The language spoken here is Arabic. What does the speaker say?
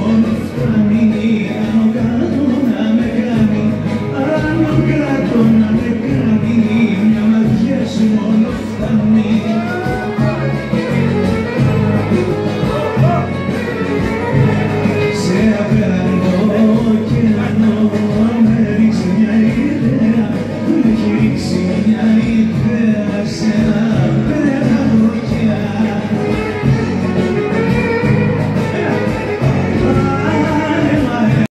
monster me.